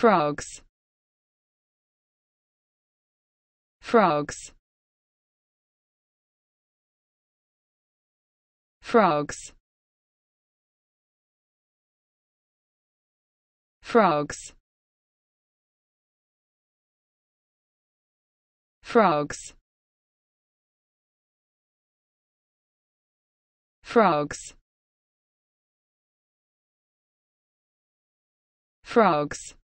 frogs. Frogs. Frogs. Frogs. Frogs. Frogs. Frogs.